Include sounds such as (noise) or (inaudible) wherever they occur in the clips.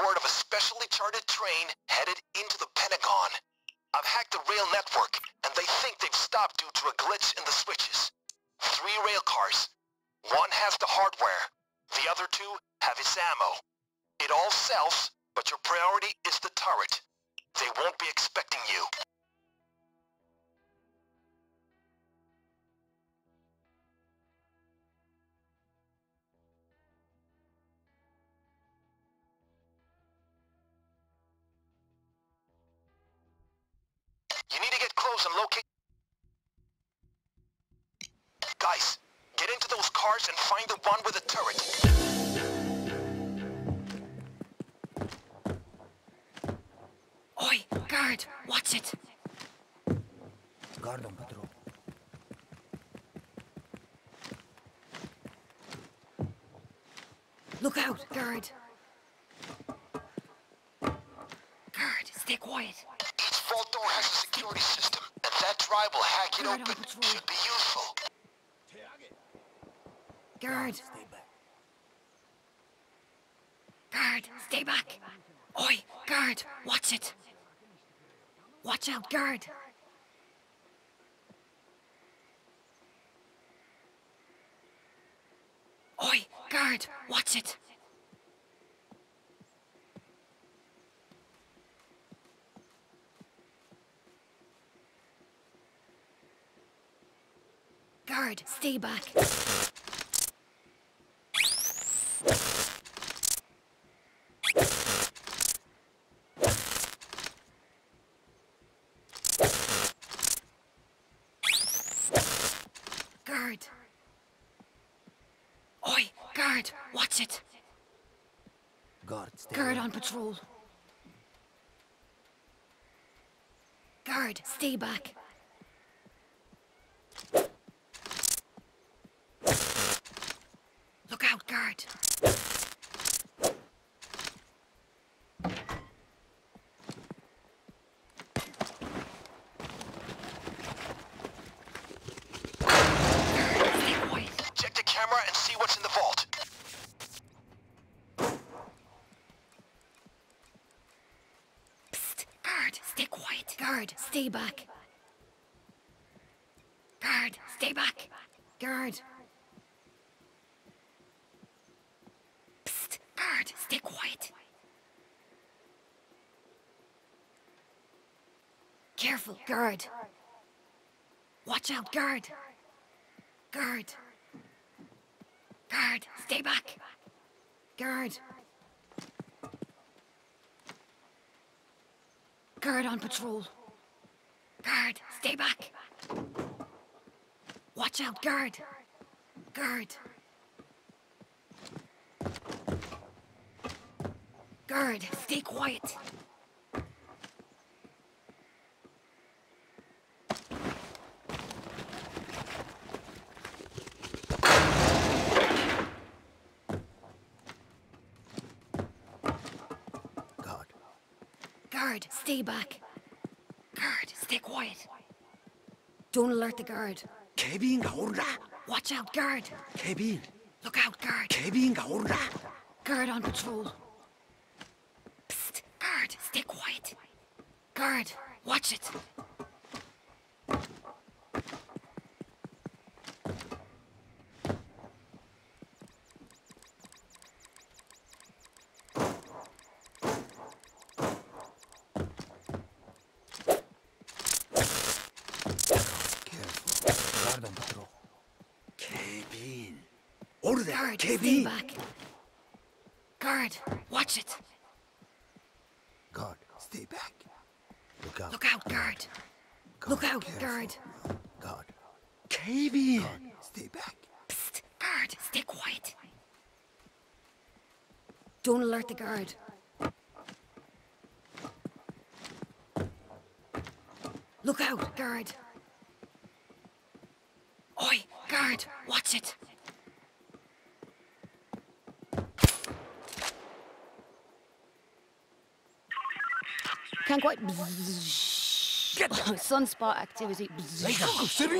word of a specially chartered train headed into the Pentagon. I've hacked the rail network, and they think they've stopped due to a glitch in the switches. Three rail cars. One has the hardware. The other two have its ammo. It all sells, but your priority is the turret. They won't be expecting you. You need to get close and locate... Guys, get into those cars and find the one with the turret. Oi, guard, watch it. Guard on patrol. Look out, guard. Guard, stay quiet. Door has a security system, and that drive will hack it Guard open. Should be useful. Guard, Stay back. guard, stay back. Oi, guard, watch it. Watch out, guard. Oi, guard, watch it. Guard, stay back. Guard. Oi, guard, watch it. Guard, stay Guard on patrol. Guard, stay back. Look out, guard. Guard, stay quiet. Check the camera and see what's in the vault. Psst, guard, stay quiet. Guard, stay back. Guard, stay back. Guard. Psst, guard, stay quiet. Careful, guard. Watch out, guard. Guard. Guard, stay back. Guard. Guard on patrol. Guard, stay back. Watch out, guard. Guard. Guard, stay quiet. Guard. Guard, stay back. Guard, stay quiet. Don't alert the guard. Kevin, Watch out, guard. Kevin. Look out, guard. Kevin, guard on patrol. Guard, watch it! Guard, Guard, watch it! Out. Look out, guard. Look out, guard. Guard. 케빈. Guard, stay back. Psst, guard, stay quiet. Don't alert the guard. Look out, guard. Oi, guard, watch it. Can't quite. (laughs) Sunspot activity.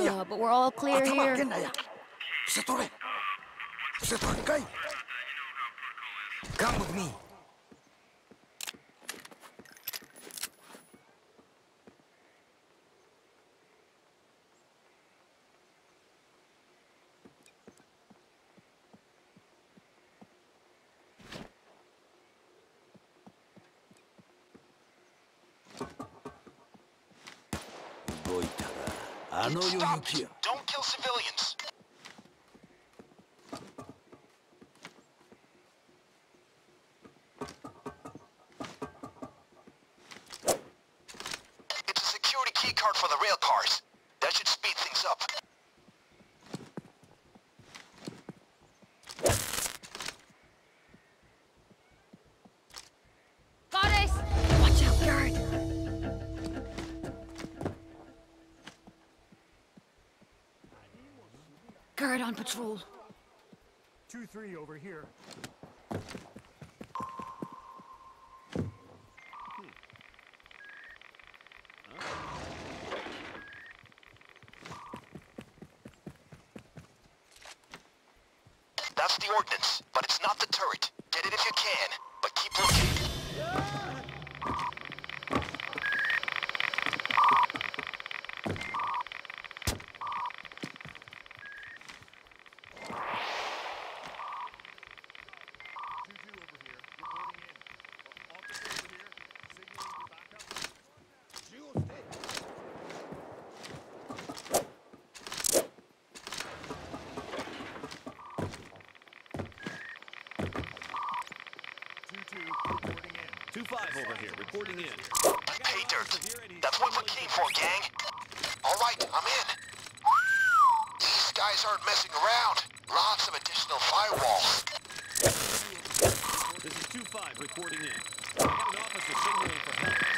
Uh, but we're all clear here. Come with me. I know you're Stop. you Don't kill civilians. On patrol. 2-3 over here. 5 over here, reporting in. Hey, Dirt. That's what we came for, gang. All right, I'm in. These guys aren't messing around. Lots of additional firewalls. This is 2-5 reporting in. I got an officer signaling for help.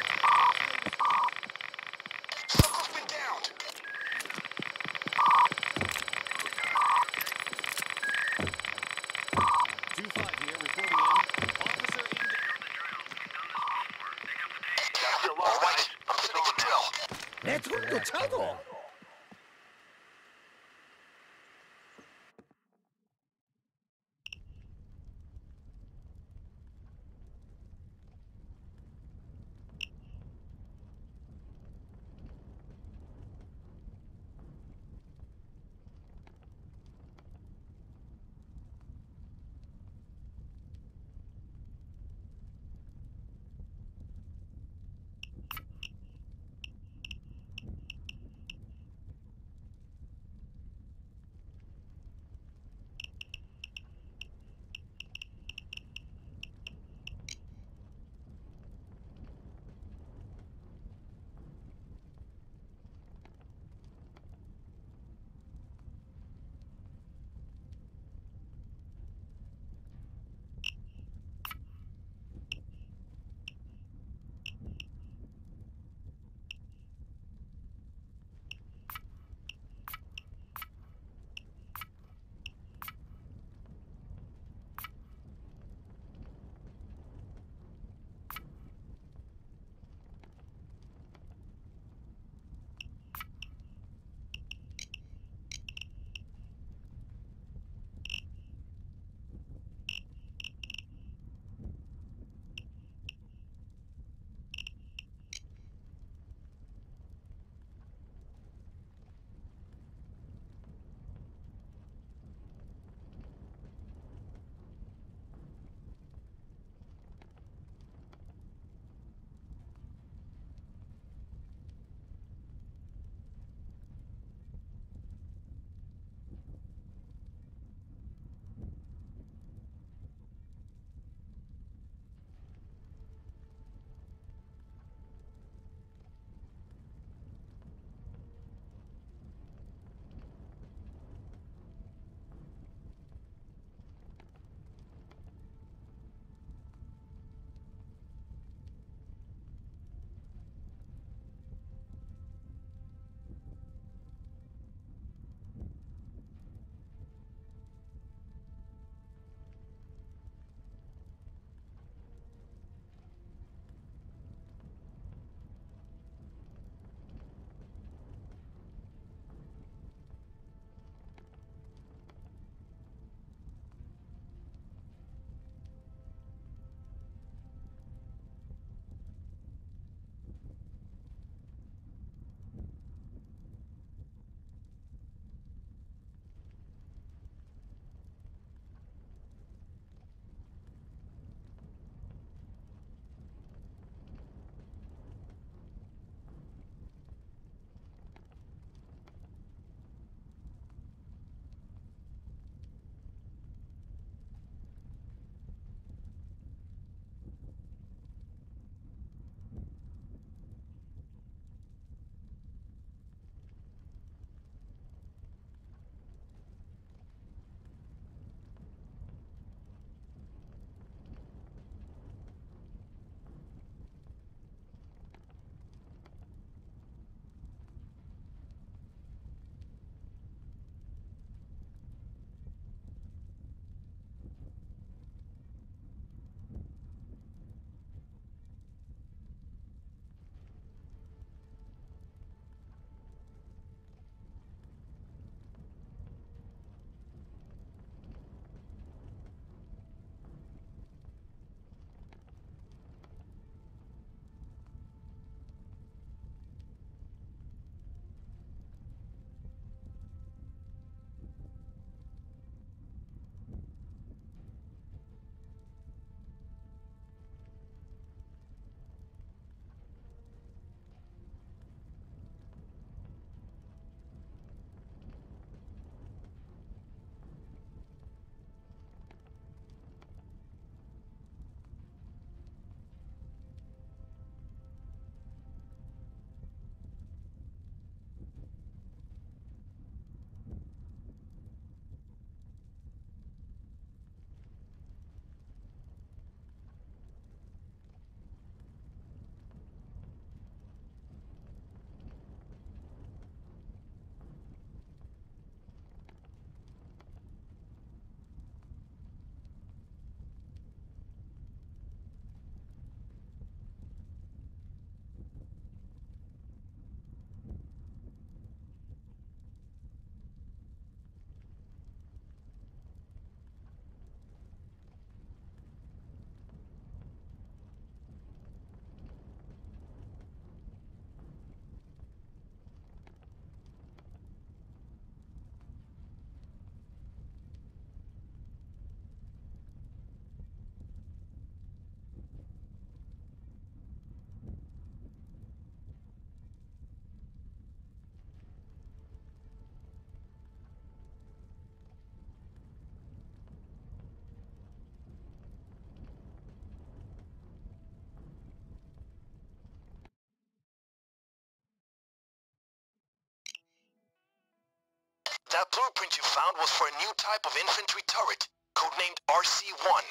That blueprint you found was for a new type of infantry turret, codenamed RC-1.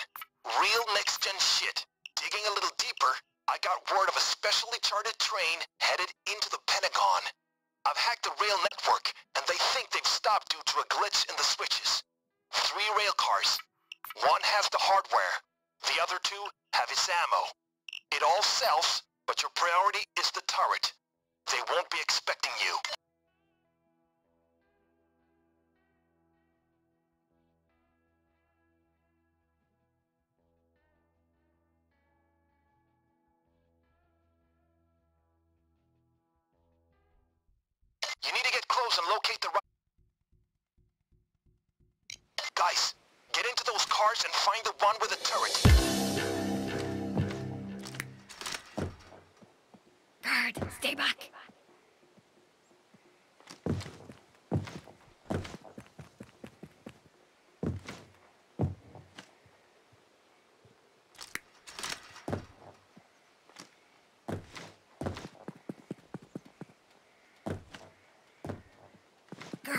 Real next-gen shit. Digging a little deeper, I got word of a specially chartered train headed into the Pentagon. I've hacked the rail network, and they think they've stopped due to a glitch in the switches. Three rail cars. One has the hardware. The other two have its ammo. It all sells, but your priority is the turret. They won't be expecting you. You need to get close and locate the. Guys, get into those cars and find the one with the turret. Guard, stay back.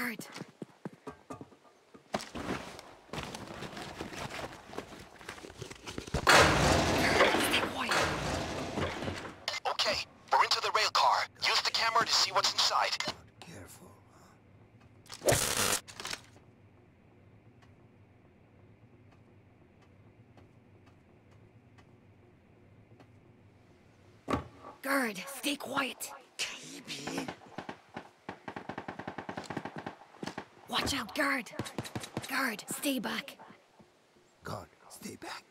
Guard. Stay quiet. Okay, we're into the rail car. Use the camera to see what's inside. Careful. Guard, stay quiet. Watch out, guard. Guard, stay back. God, stay back.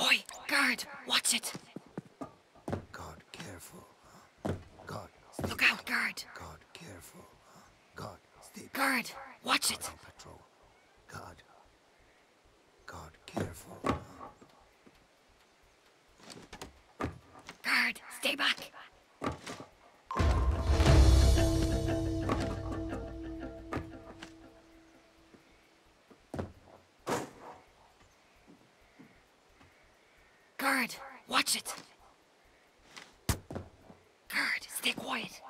Oi, guard, watch it. God, careful. God, stay Look out, guard. God, careful. God, stay back. Guard, watch it. Patrol. God. God, careful. Guard, stay back. Watch it. Guard, stay quiet.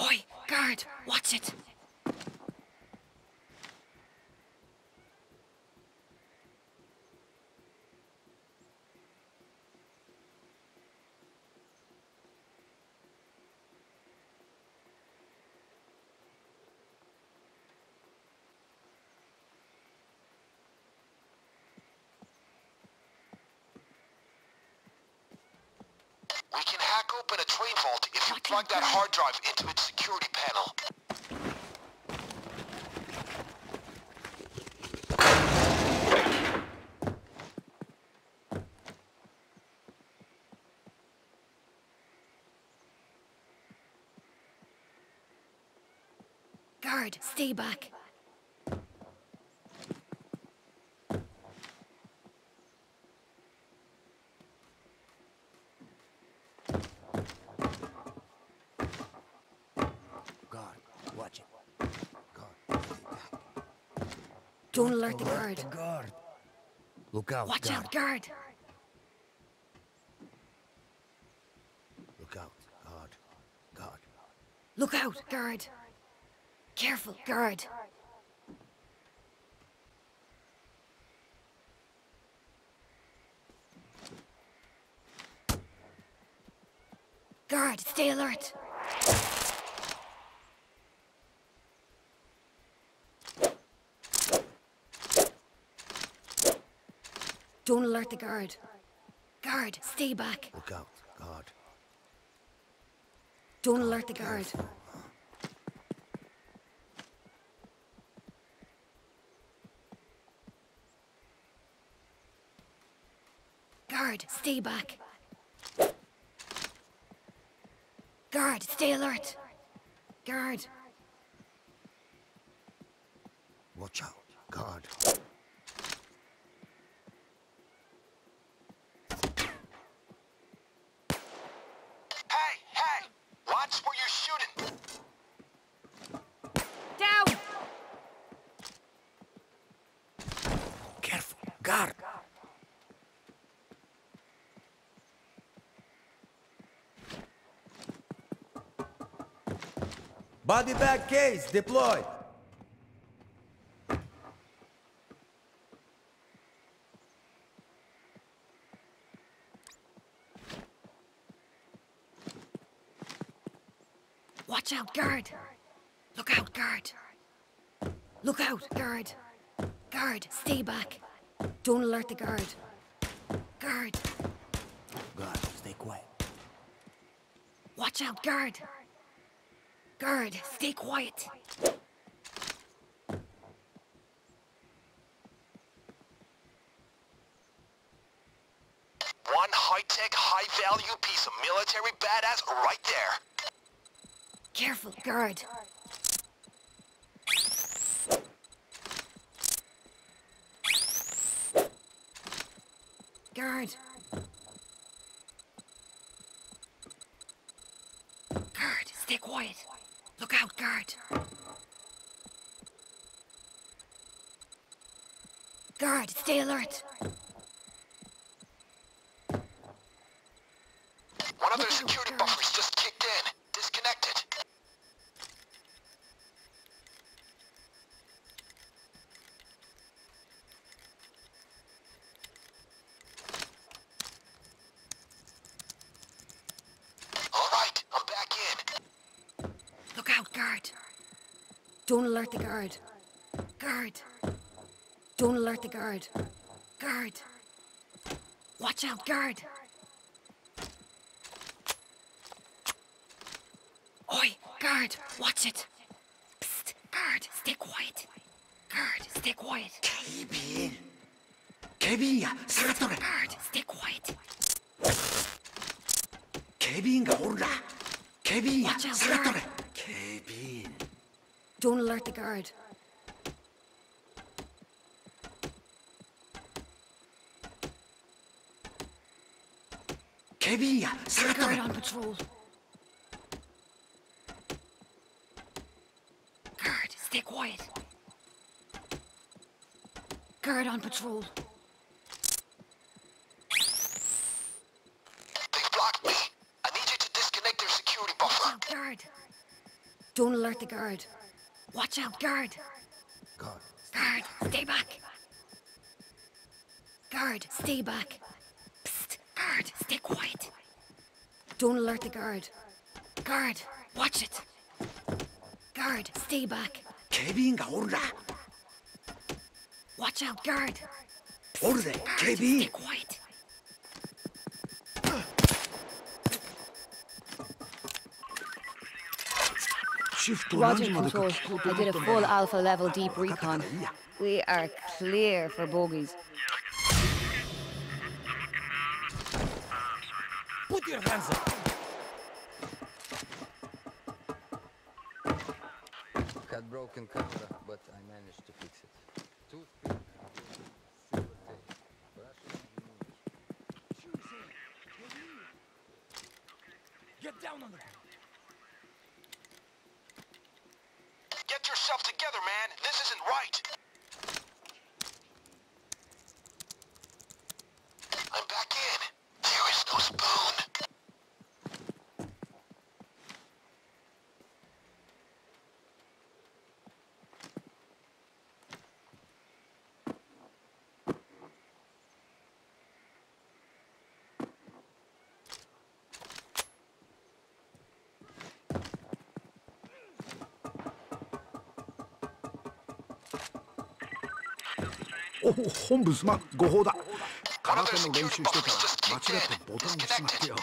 Oi, guard, watch it. We can hack open a train vault if you plug that hard drive into its security panel. Guard, stay back. God, watch it. God, stay back. Don't alert the guard. guard. Look out, Watch guard. out, guard. Look out, God. God. Look out, guard. Careful, guard. Guard, stay alert. Don't alert the guard. Guard, stay back. Look out, guard. Don't alert the guard. Guard, stay back. Guard, stay alert. Guard, Watch out, God. shooting. Down. Careful. Guard. Body bag case deployed. Guard! Look out, guard! Look out, guard! Guard, stay back! Don't alert the guard. Guard, God, stay quiet. watch out, guard! Guard, stay quiet! One high-tech, high-value piece of military badass right there. Careful, guard! Guard! Guard, stay quiet! Look out, guard! Guard, stay alert! One of their Look out, security guard. buffers just kicked in. Disconnected. All right, I'm back in. Look out, guard! Don't alert the guard. Guard! Don't alert the guard. Guard! Watch out, guard! Oi, guard! Watch it! Psst! Guard, stay quiet! Guard, stay quiet! 케빈. 케빈이야, 사가토레. Guard, stay quiet! 케빈가 오르라. 케빈이야, Watch out, 사가토레. guard. 케빈. Don't alert the guard. Sevilla! Secret on patrol. Guard, stay quiet. Guard on patrol. They blocked me. I need you to disconnect their security buffer. Out, guard. Don't alert the guard. Watch out, guard. Guard. Guard, stay back. Guard, stay back. Don't alert the guard. Guard, watch it. Guard, stay back. 케빈가 오르라. Watch out, guard. 오르래, Guard, stay 케빈. quiet. 시프트 Roger, 언제 만에 Control. 그 I did a full alpha level deep recon. We are clear for bogies. Broken camera, but I managed to fix it. Toothpick, silver tape, Russian Get down on the ground. Get yourself together, man. This isn't right. お本部すまん。誤報だ。空手の練習してたら間違ってボタンを閉まってよ。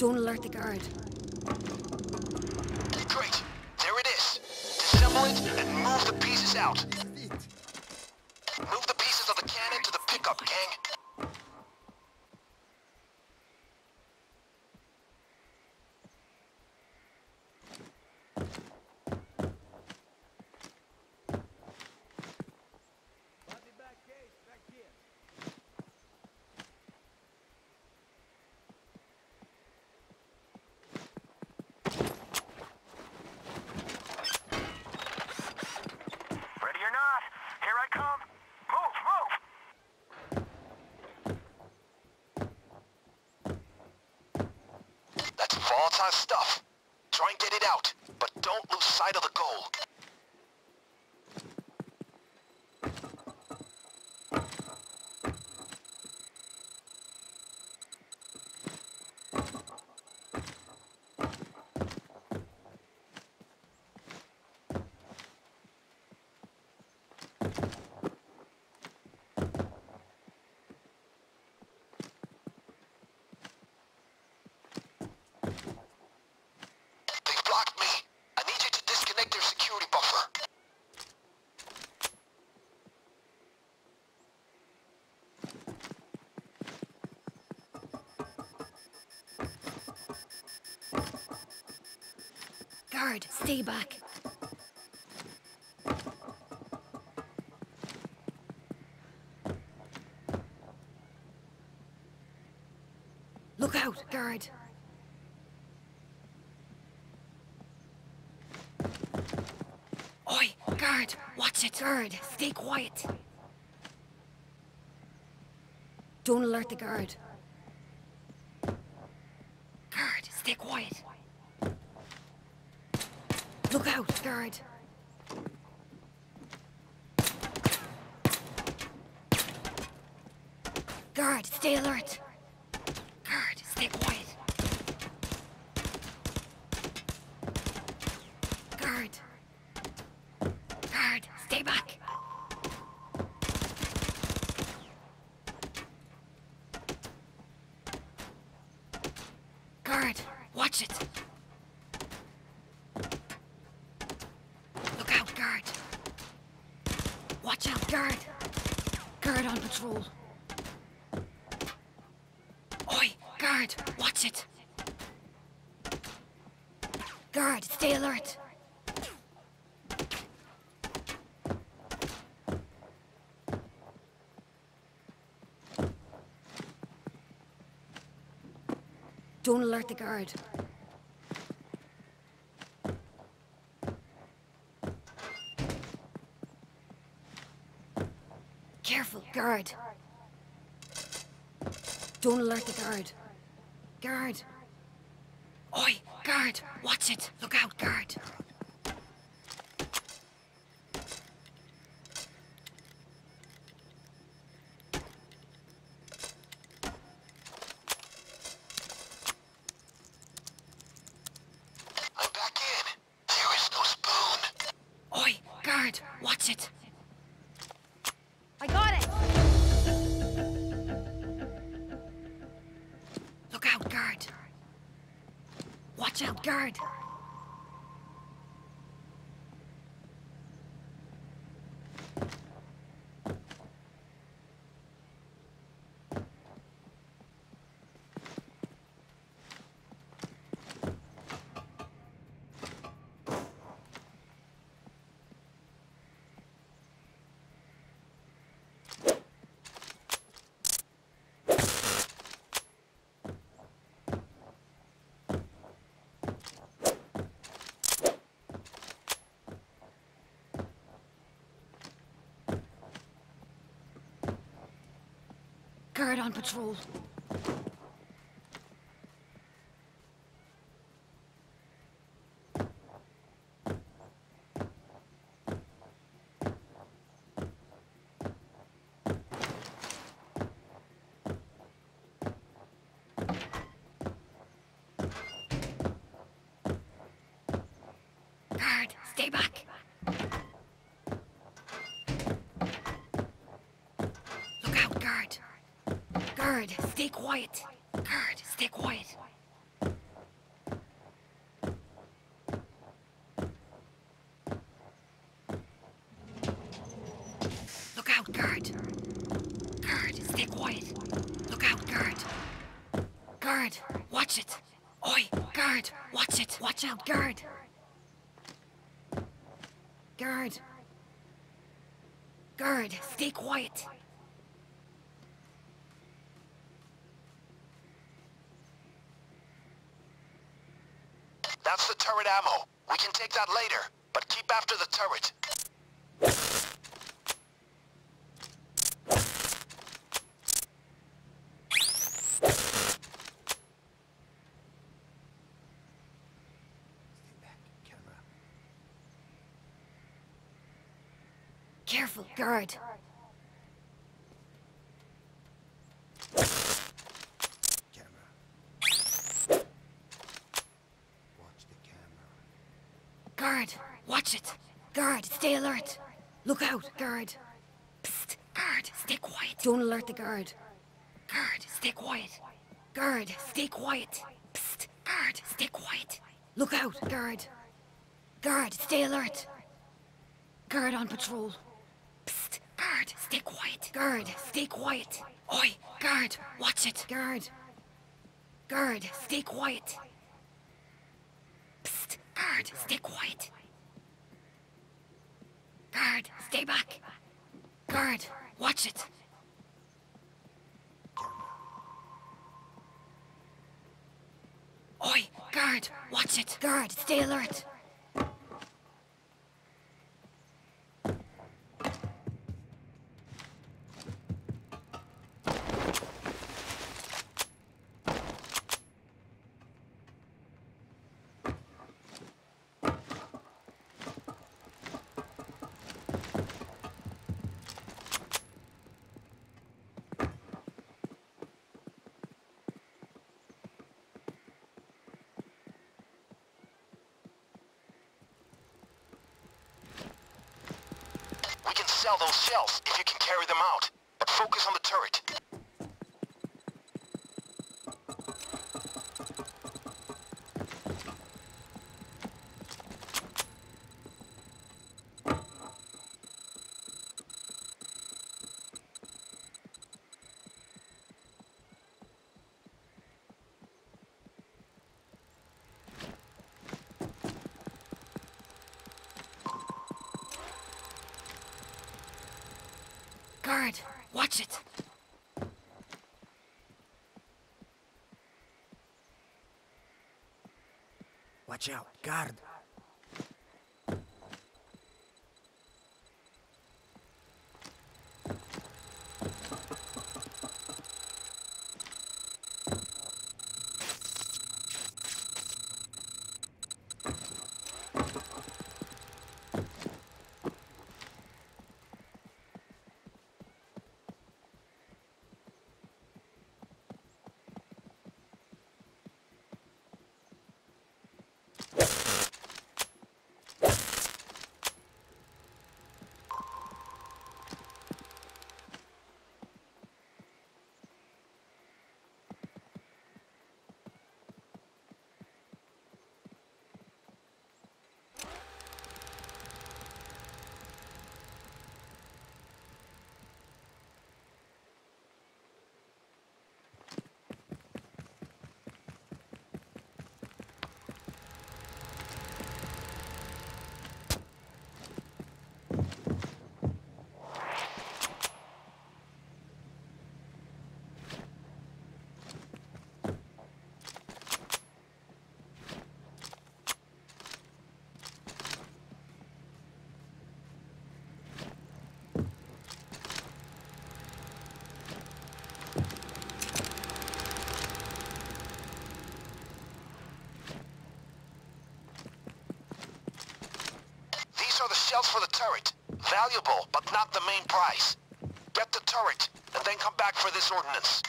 Don't alert the guard. Great. There it is. Disassemble it and move the pieces out. Move the pieces of the cannon to the pickup, gang. last stuff. Try and get it out, but don't lose sight of the goal. They've blocked me. I need you to disconnect their security buffer. Guard, stay back. Look out, guard. Oi, guard, watch it. Guard, stay quiet. Don't alert the guard. Guard, stay quiet. Look out, guard. Guard, stay alert. Guard, stay quiet. Guard. Guard, stay back. Guard, watch it. Look out, guard. Watch out, guard. Guard on patrol. Oi, guard, watch it. Guard, stay alert. Don't alert the guard. Careful, guard. Don't alert the guard. Guard. Oi, guard, watch it. Look out, guard. Watch out, guard. Guard on patrol. Guard, stay back. Look out, guard. Guard, stay quiet. Guard, stay quiet. Look out, guard. Guard, stay quiet. Look out, guard. Guard, watch it. Oi, guard, watch it. Watch out, guard. Guard. Guard, stay quiet. ammo. We can take that later, but keep after the turret. Careful, guard. Guard, stay alert. Look out, guard. Psst, guard, stay quiet. Don't alert the guard. Guard, stay quiet. Guard, stay quiet. Psst, guard, stay quiet. Look out, guard. Guard, stay alert. Guard on patrol. Psst, guard, stay quiet. Guard, stay quiet. Oi, guard, watch it. Guard. Guard, stay quiet. Psst, guard, stay quiet. Guard, stay back. Guard, watch it. Oi, guard, watch it. Guard, stay alert. We can sell if you can carry them out. But focus on the turret. Watch it. Watch out. Guard. These are the shells for the turret. Valuable, but not the main prize. Get the turret, and then come back for this ordnance.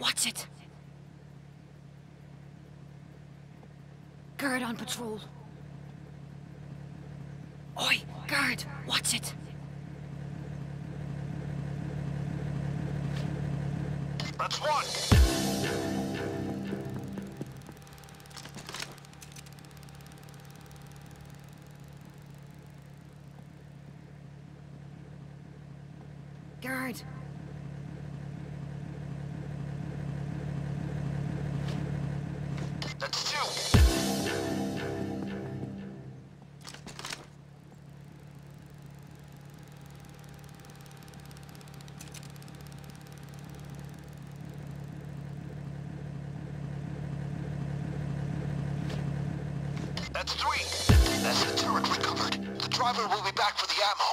Watch it. Guard on patrol. Oi, guard, watch it. That's one. Guard, three. That's the turret recovered. The driver will be back for the ammo.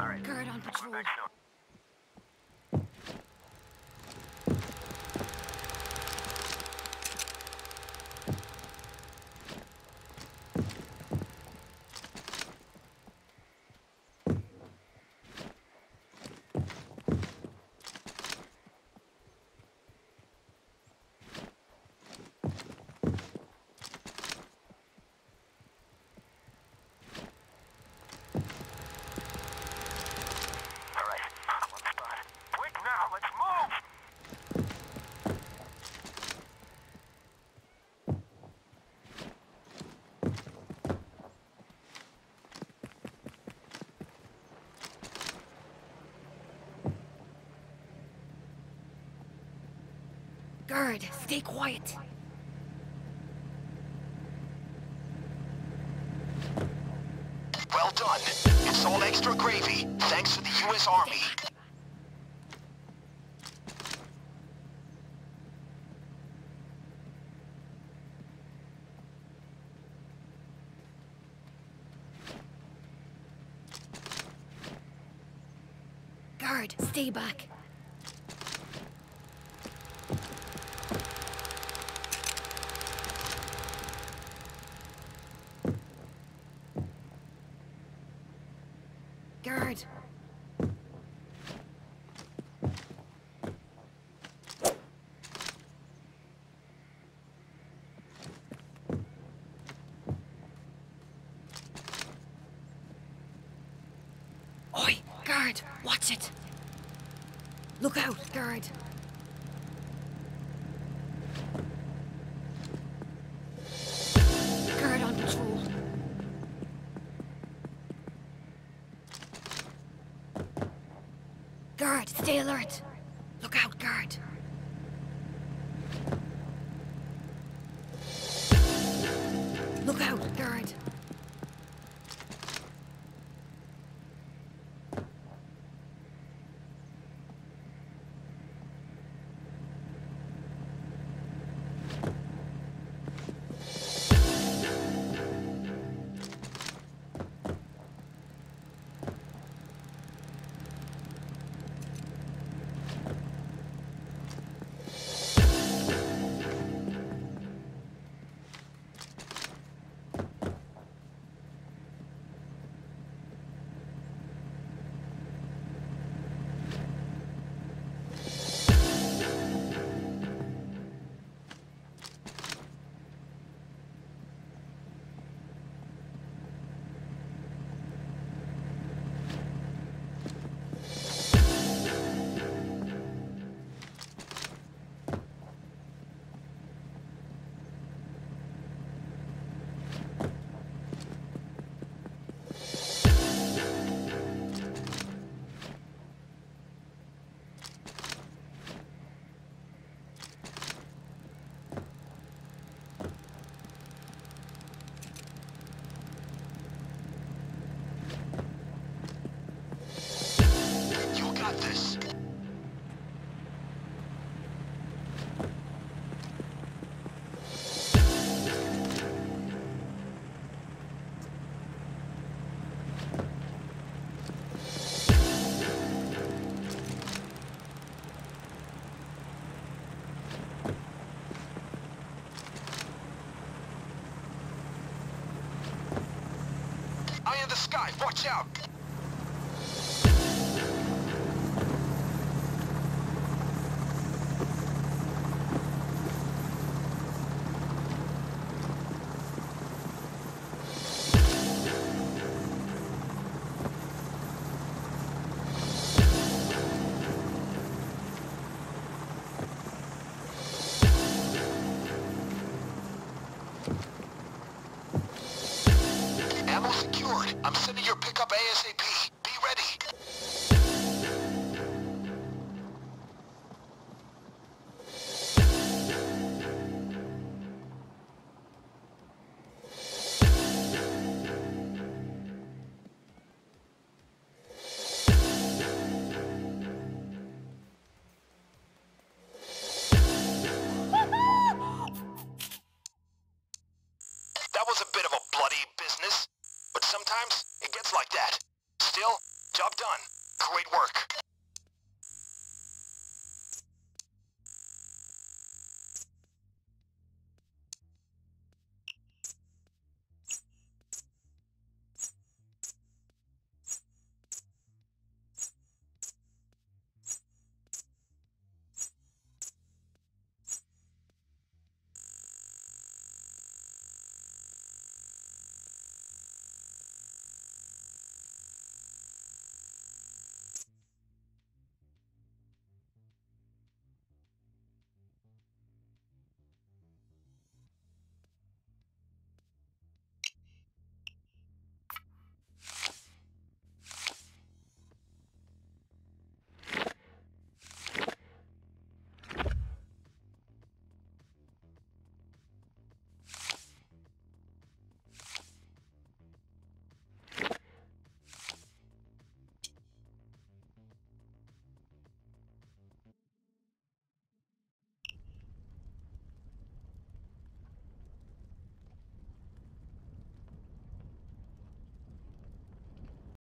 All right. Guard on patrol. Guard, stay quiet. Well done. It's all extra gravy, thanks to the U.S. Army. Guard, stay back. Guard. Oi, guard, watch it. Look out, guard. Guard on patrol. Guard, stay alert. Watch out! Gets like that. Still, job done. Great work.